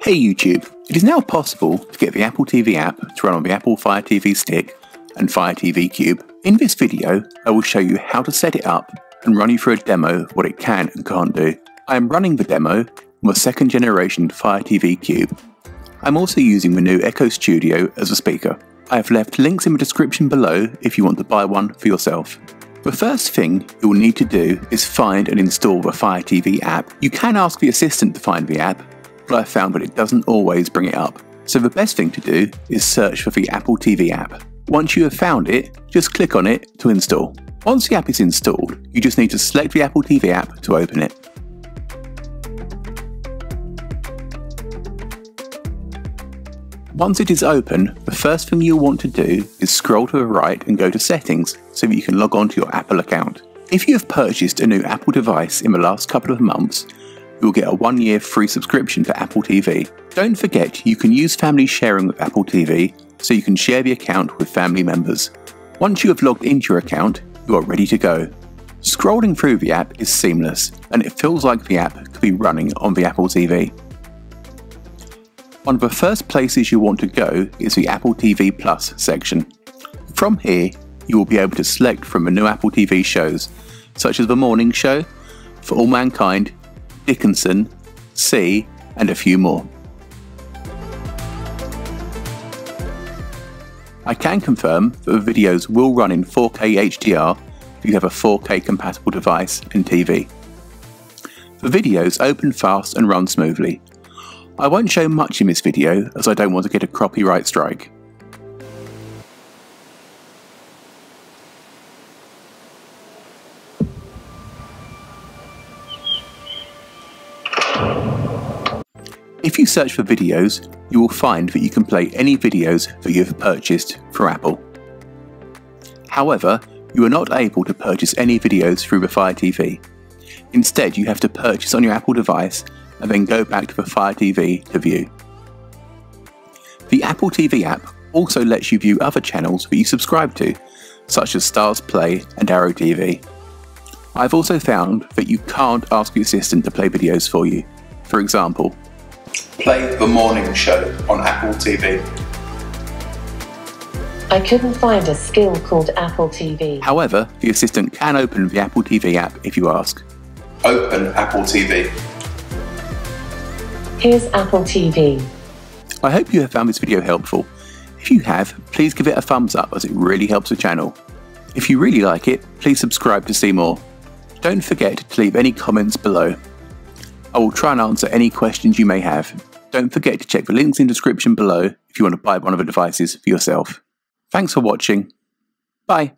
Hey YouTube, it is now possible to get the Apple TV app to run on the Apple Fire TV Stick and Fire TV Cube. In this video, I will show you how to set it up and run you through a demo of what it can and can't do. I am running the demo on a second generation Fire TV Cube. I'm also using the new Echo Studio as a speaker. I have left links in the description below if you want to buy one for yourself. The first thing you will need to do is find and install the Fire TV app. You can ask the assistant to find the app, but I found that it doesn't always bring it up. So the best thing to do is search for the Apple TV app. Once you have found it, just click on it to install. Once the app is installed, you just need to select the Apple TV app to open it. Once it is open, the first thing you'll want to do is scroll to the right and go to settings so that you can log on to your Apple account. If you have purchased a new Apple device in the last couple of months, you'll get a one year free subscription to Apple TV. Don't forget you can use family sharing with Apple TV so you can share the account with family members. Once you have logged into your account, you are ready to go. Scrolling through the app is seamless and it feels like the app could be running on the Apple TV. One of the first places you want to go is the Apple TV Plus section. From here, you will be able to select from the new Apple TV shows, such as The Morning Show, For All Mankind, Dickinson, See, and a few more. I can confirm that the videos will run in 4K HDR if you have a 4K compatible device and TV. The videos open fast and run smoothly, I won't show much in this video as I don't want to get a copyright strike. If you search for videos, you will find that you can play any videos that you have purchased for Apple. However, you are not able to purchase any videos through the Fire TV. Instead, you have to purchase on your Apple device and then go back to the Fire TV to view. The Apple TV app also lets you view other channels that you subscribe to, such as Starzplay and Arrow TV. I've also found that you can't ask the assistant to play videos for you. For example, play The Morning Show on Apple TV. I couldn't find a skill called Apple TV. However, the assistant can open the Apple TV app if you ask. Open Apple TV. Here's Apple TV. I hope you have found this video helpful. If you have, please give it a thumbs up as it really helps the channel. If you really like it, please subscribe to see more. Don't forget to leave any comments below. I will try and answer any questions you may have. Don't forget to check the links in the description below if you want to buy one of the devices for yourself. Thanks for watching. Bye.